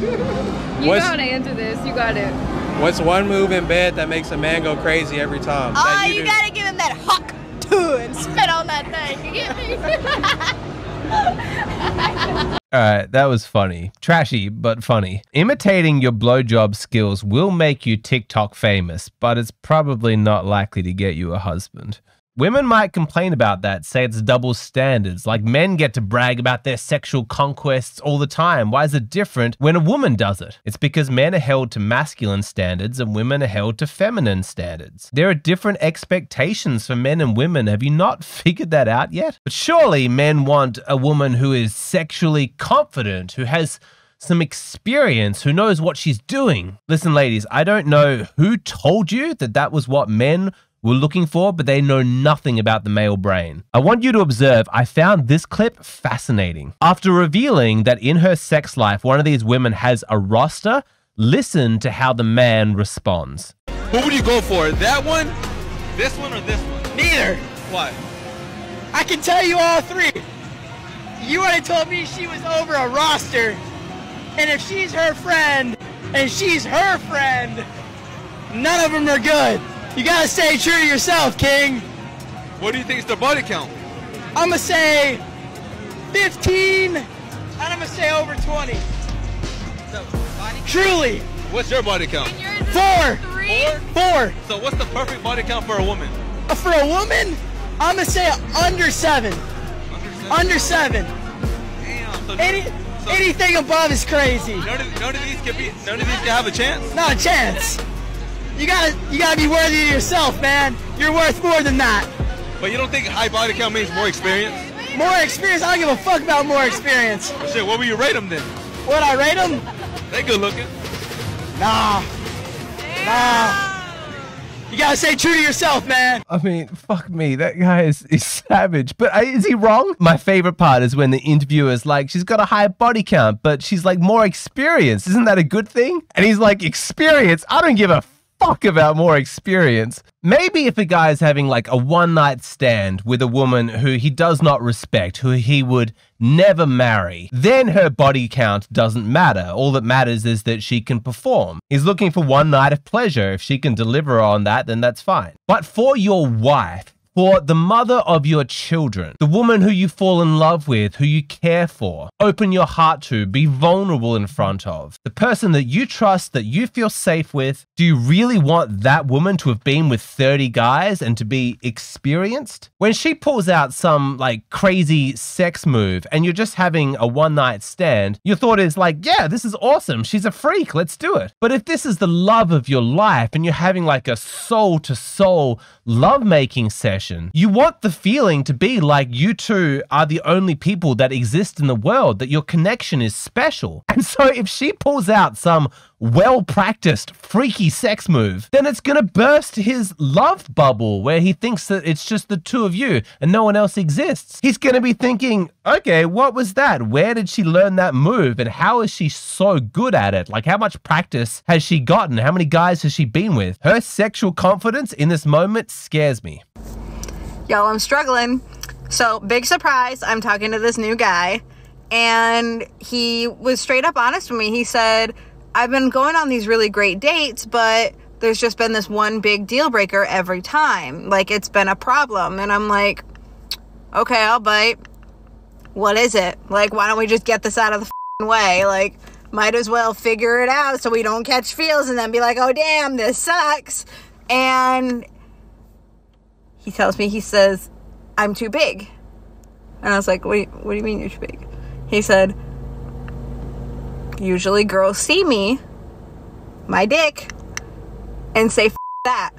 You What's- know how to answer this. You got it. What's one move in bed that makes a man go crazy every time? Oh, That you gotta give him that hawk tuah and spit on that thing. You get me? All right, that was funny. Trashy, but funny. Imitating your blowjob skills will make you TikTok famous, but it's probably not likely to get you a husband. Women might complain about that, say it's double standards, like men get to brag about their sexual conquests all the time. Why is it different when a woman does it? It's because men are held to masculine standards and women are held to feminine standards. There are different expectations for men and women. Have you not figured that out yet? But surely men want a woman who is sexually confident, who has some experience, who knows what she's doing. Listen, ladies, I don't know who told you that that was what men were looking for, but they know nothing about the male brain. I want you to observe, I found this clip fascinating. After revealing that in her sex life, one of these women has a roster, listen to how the man responds. Who would you go for? That one, this one, or this one? Neither. Why? I can tell you all three. You already told me she was over a roster, and if she's her friend and she's her friend, none of them are good. You gotta stay true to yourself, King. What do you think is the body count? I'm gonna say 15, and I'm gonna say over 20. Truly, What's your body count? four, Four? four. So what's the perfect body count for a woman? Uh, For a woman, I'm gonna say under seven. Under seven. Damn. So Any, so anything above is crazy. none, of, none of these can be. None of these can have a chance. Not a chance. You gotta, you gotta be worthy of yourself, man. You're worth more than that. But you don't think high body count means more experience? More experience. I don't give a fuck about more experience. Well, shit, what would you rate them then? What I rate them? They good looking. Nah. Nah. You gotta stay true to yourself, man. I mean, fuck me, that guy is, is savage. But uh, is he wrong? My favorite part is when the interviewer's like, she's got a high body count, but she's like more experienced. Isn't that a good thing? And he's like, experience? I don't give a fuck about more experience. Maybe if a guy is having like a one night stand with a woman who he does not respect, who he would never marry, then her body count doesn't matter. All that matters is that she can perform. He's looking for one night of pleasure. If she can deliver on that, then that's fine. But for your wife, for the mother of your children, the woman who you fall in love with, who you care for, open your heart to, be vulnerable in front of, the person that you trust, that you feel safe with, do you really want that woman to have been with 30 guys and to be experienced? When she pulls out some like crazy sex move and you're just having a one night stand, your thought is like, yeah, this is awesome. She's a freak. Let's do it. But if this is the love of your life and you're having like a soul to soul lovemaking session, you want the feeling to be like you two are the only people that exist in the world, that your connection is special. And so if she pulls out some well practiced freaky sex move, then it's to burst his love bubble where he thinks that it's just the two of you and no one else exists. He's to be thinking, okay, what was that? Where did she learn that move? And how is she so good at it? Like, how much practice has she gotten? How many guys has she been with? Her sexual confidence in this moment scares me. Y'all, I'm struggling. So, big surprise, I'm talking to this new guy, and he was straight up honest with me. He said, I've been going on these really great dates, but there's just been this one big deal breaker every time. Like, it's been a problem. And I'm like, okay, I'll bite. What is it? Like, why don't we just get this out of the way? Like, might as well figure it out so we don't catch feels and then be like, oh, damn, this sucks. And he tells me, he says, I'm too big. And I was like, what do you, what do you mean you're too big? He said, usually girls see me, my dick, and say, that.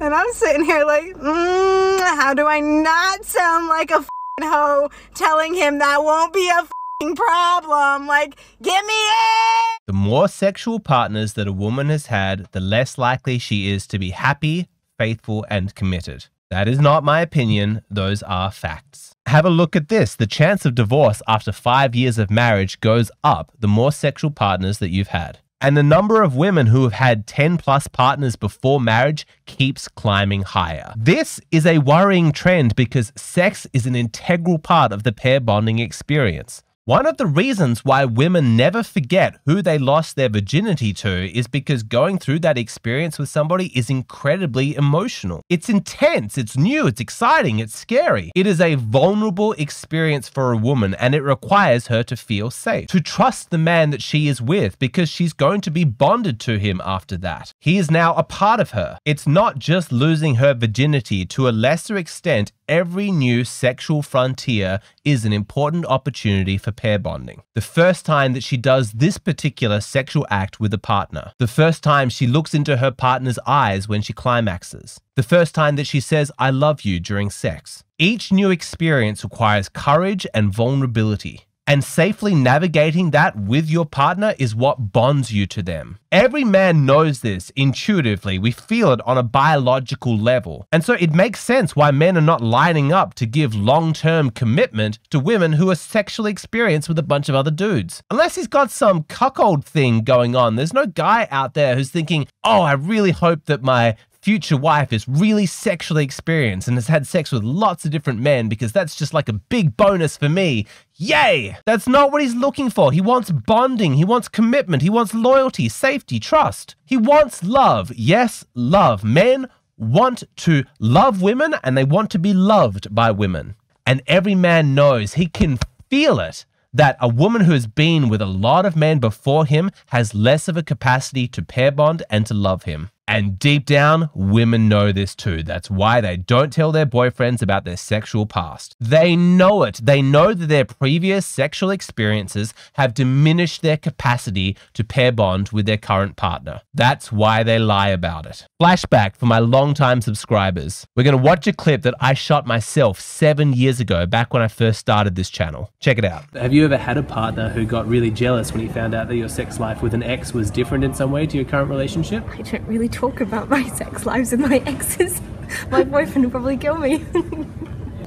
And I'm sitting here like, mm, how do I not sound like a hoe telling him that won't be a problem? Like, give me it! The more sexual partners that a woman has had, the less likely she is to be happy, faithful, and committed. That is not my opinion, those are facts. Have a look at this. The chance of divorce after five years of marriage goes up the more sexual partners that you've had. And the number of women who have had 10 plus partners before marriage keeps climbing higher. This is a worrying trend because sex is an integral part of the pair bonding experience. One of the reasons why women never forget who they lost their virginity to is because going through that experience with somebody is incredibly emotional. It's intense, it's new, it's exciting, it's scary. It is a vulnerable experience for a woman and it requires her to feel safe, to trust the man that she is with because she's going to be bonded to him after that. He is now a part of her. It's not just losing her virginity, to a lesser extent, every new sexual frontier is an important opportunity for pair bonding. The first time that she does this particular sexual act with a partner, the first time she looks into her partner's eyes when she climaxes, the first time that she says, I love you during sex. Each new experience requires courage and vulnerability. And safely navigating that with your partner is what bonds you to them. Every man knows this intuitively. We feel it on a biological level. And so it makes sense why men are not lining up to give long term commitment to women who are sexually experienced with a bunch of other dudes. Unless he's got some cuckold thing going on. There's no guy out there who's thinking, oh, I really hope that my future wife is really sexually experienced and has had sex with lots of different men because that's just like a big bonus for me. Yay! That's not what he's looking for. He wants bonding, he wants commitment, he wants loyalty, safety, trust. He wants love. Yes, love. Men want to love women and they want to be loved by women. And every man knows he can feel it that a woman who has been with a lot of men before him has less of a capacity to pair bond and to love him. And deep down, women know this too. That's why they don't tell their boyfriends about their sexual past. They know it. They know that their previous sexual experiences have diminished their capacity to pair bond with their current partner. That's why they lie about it. Flashback for my longtime subscribers. We're going to watch a clip that I shot myself seven years ago, back when I first started this channel. Check it out. Have you ever had a partner who got really jealous when he found out that your sex life with an ex was different in some way to your current relationship? I don't really talk about my sex lives with my exes. my boyfriend will probably kill me.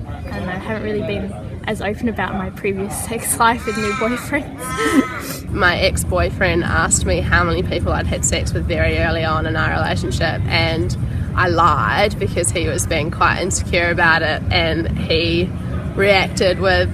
I I haven't really been as open about my previous sex life with new boyfriends. My ex boyfriend asked me how many people I'd had sex with very early on in our relationship, and I lied because he was being quite insecure about it, and he reacted with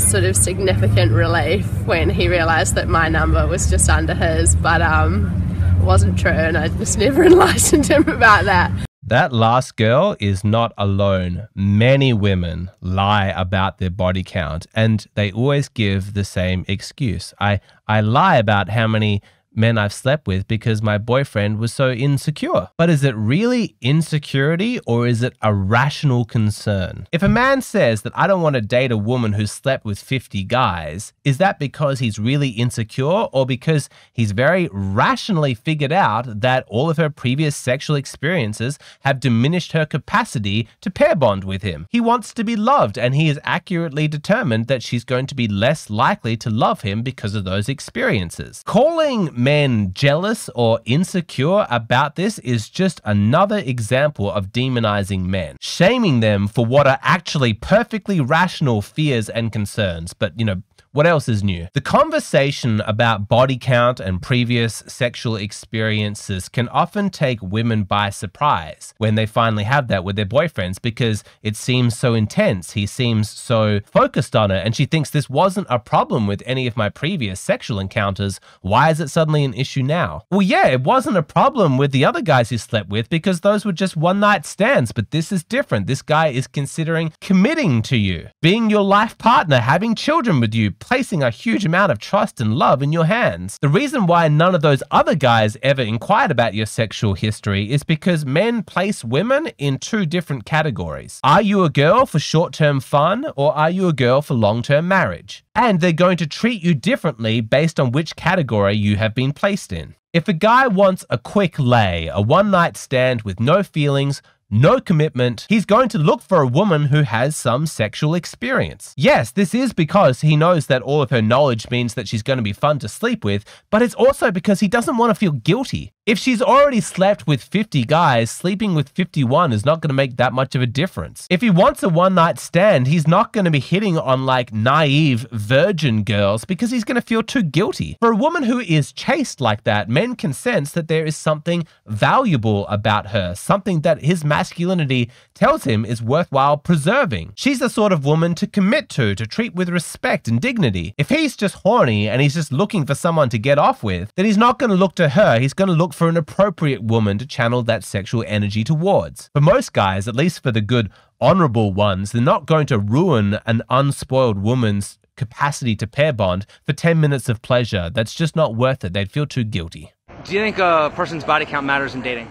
sort of significant relief when he realised that my number was just under his, but um, wasn't true, and I just never enlightened him about that. That last girl is not alone. Many women lie about their body count and they always give the same excuse. I, I lie about how many men I've slept with because my boyfriend was so insecure. But is it really insecurity or is it a rational concern? If a man says that I don't want to date a woman who's slept with 50 guys, is that because he's really insecure or because he's very rationally figured out that all of her previous sexual experiences have diminished her capacity to pair bond with him? He wants to be loved and he is accurately determined that she's going to be less likely to love him because of those experiences. Calling men jealous or insecure about this is just another example of demonizing men, shaming them for what are actually perfectly rational fears and concerns. But, you know, what else is new? The conversation about body count and previous sexual experiences can often take women by surprise when they finally have that with their boyfriends because it seems so intense. He seems so focused on it, and she thinks this wasn't a problem with any of my previous sexual encounters. Why is it suddenly an issue now? Well, yeah, it wasn't a problem with the other guys you slept with because those were just one night stands, but this is different. This guy is considering committing to you, being your life partner, having children with you placing a huge amount of trust and love in your hands. The reason why none of those other guys ever inquired about your sexual history is because men place women in two different categories. Are you a girl for short term fun or are you a girl for long term marriage? And they're going to treat you differently based on which category you have been placed in. If a guy wants a quick lay, a one night stand with no feelings, no commitment, he's going to look for a woman who has some sexual experience. Yes, this is because he knows that all of her knowledge means that she's going to be fun to sleep with, but it's also because he doesn't want to feel guilty. If she's already slept with 50 guys, sleeping with 51 is not going to make that much of a difference. If he wants a one night stand, he's not going to be hitting on like naive virgin girls because he's going to feel too guilty. For a woman who is chaste like that, men can sense that there is something valuable about her, something that his masculinity tells him is worthwhile preserving. She's the sort of woman to commit to, to treat with respect and dignity. If he's just horny and he's just looking for someone to get off with, then he's not going to look to her. He's going to look for an appropriate woman to channel that sexual energy towards. For most guys, at least for the good, honorable ones, they're not going to ruin an unspoiled woman's capacity to pair bond for 10 minutes of pleasure. That's just not worth it. They'd feel too guilty. Do you think a person's body count matters in dating?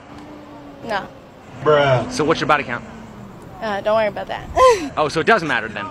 No, Bruh. So what's your body count? uh, don't worry about that. Oh, so it doesn't matter then.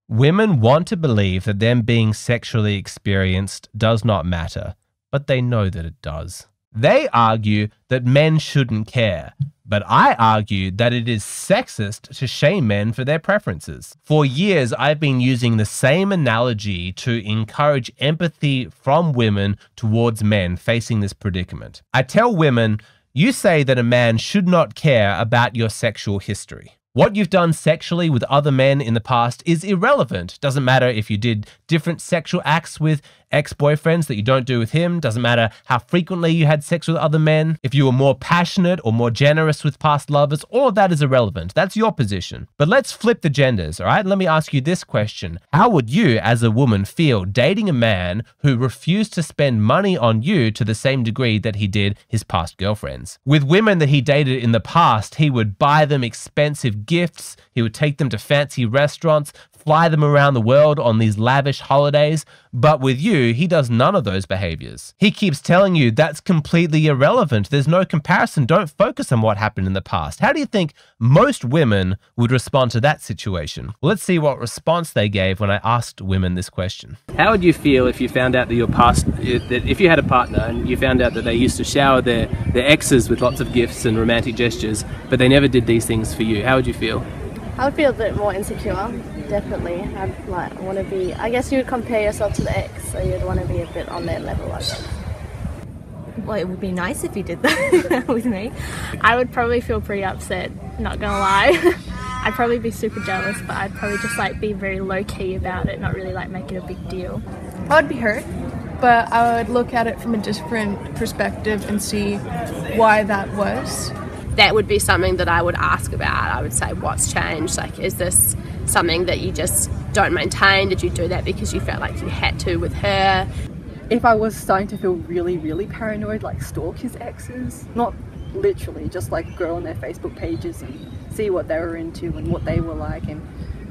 Women want to believe that them being sexually experienced does not matter, but they know that it does. They argue that men shouldn't care, but I argue that it is sexist to shame men for their preferences. For years, I've been using the same analogy to encourage empathy from women towards men facing this predicament. I tell women, you say that a man should not care about your sexual history. What you've done sexually with other men in the past is irrelevant. Doesn't matter if you did different sexual acts with ex boyfriends that you don't do with him. Doesn't matter how frequently you had sex with other men. If you were more passionate or more generous with past lovers, all of that is irrelevant. That's your position. But let's flip the genders, all right? Let me ask you this question How would you, as a woman, feel dating a man who refused to spend money on you to the same degree that he did his past girlfriends? With women that he dated in the past, he would buy them expensive gifts, he would take them to fancy restaurants, fly them around the world on these lavish holidays. But with you, he does none of those behaviors. He keeps telling you that's completely irrelevant. There's no comparison. Don't focus on what happened in the past. How do you think most women would respond to that situation? Well, let's see what response they gave when I asked women this question. How would you feel if you found out that your past, that if you had a partner and you found out that they used to shower their, their exes with lots of gifts and romantic gestures, but they never did these things for you? How would you feel? I would feel a bit more insecure, definitely. I'd like want to be. I guess you would compare yourself to the ex, so you'd want to be a bit on their level. I guess. Well, it would be nice if you did that with me. I would probably feel pretty upset. Not gonna lie. I'd probably be super jealous, but I'd probably just like be very low key about it, not really like make it a big deal. I would be hurt, but I would look at it from a different perspective and see why that was. that would be something that I would ask about. I would say, what's changed? Like, is this something that you just don't maintain? Did you do that because you felt like you had to with her? if I was starting to feel really, really paranoid, like stalk his exes, not literally, just like go on their Facebook pages and see what they were into and what they were like and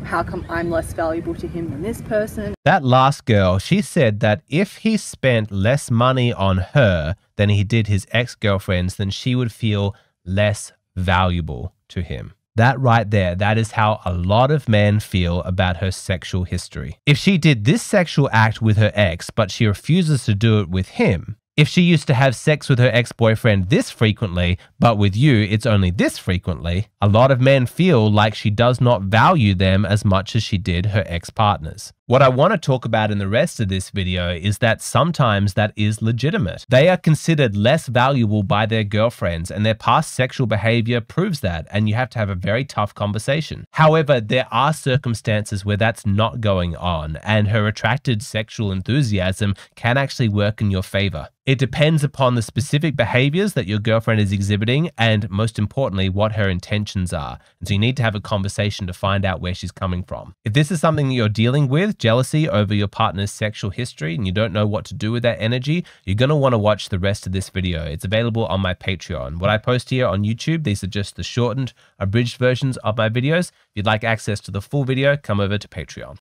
how come I'm less valuable to him than this person. That last girl, she said that if he spent less money on her than he did his ex girlfriends, then she would feel less valuable to him. That right there, that is how a lot of men feel about her sexual history. If she did this sexual act with her ex, but she refuses to do it with him, if she used to have sex with her ex boyfriend this frequently, but with you it's only this frequently, a lot of men feel like she does not value them as much as she did her ex partners. What I want to talk about in the rest of this video is that sometimes that is legitimate. They are considered less valuable by their girlfriends, and their past sexual behavior proves that, and you have to have a very tough conversation. However, there are circumstances where that's not going on, and her attracted sexual enthusiasm can actually work in your favor. It depends upon the specific behaviors that your girlfriend is exhibiting, and most importantly, what her intentions are. And so you need to have a conversation to find out where she's coming from. If this is something that you're dealing with, jealousy over your partner's sexual history, and you don't know what to do with that energy, you're going to want to watch the rest of this video. It's available on my Patreon. What I post here on YouTube, these are just the shortened, abridged versions of my videos. If you'd like access to the full video, come over to Patreon.